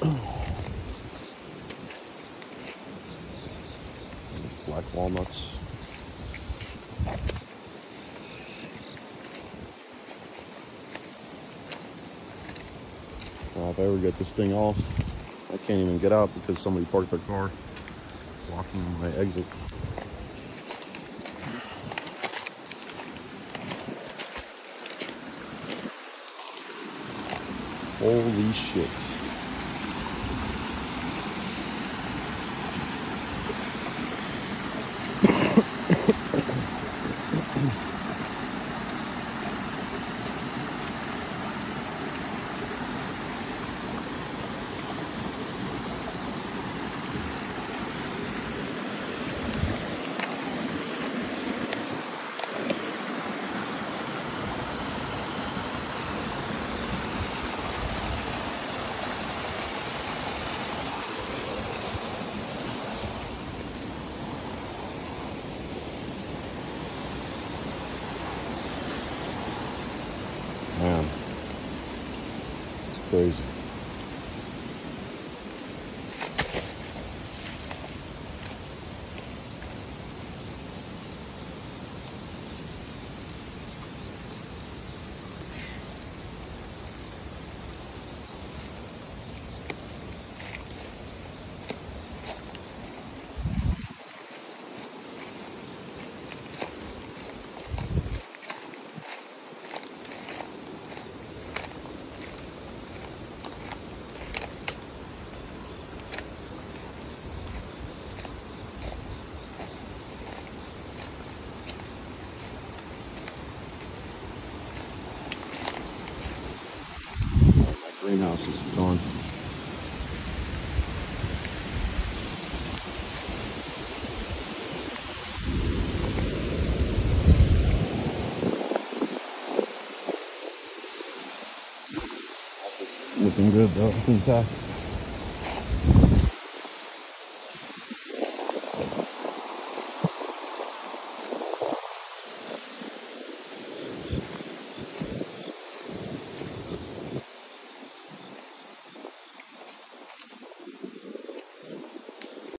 These black walnuts. Well, if I ever get this thing off, I can't even get out because somebody parked their car blocking my exit. Holy shit. Man, it's crazy. Greenhouse is gone. Looking good though, it's intact.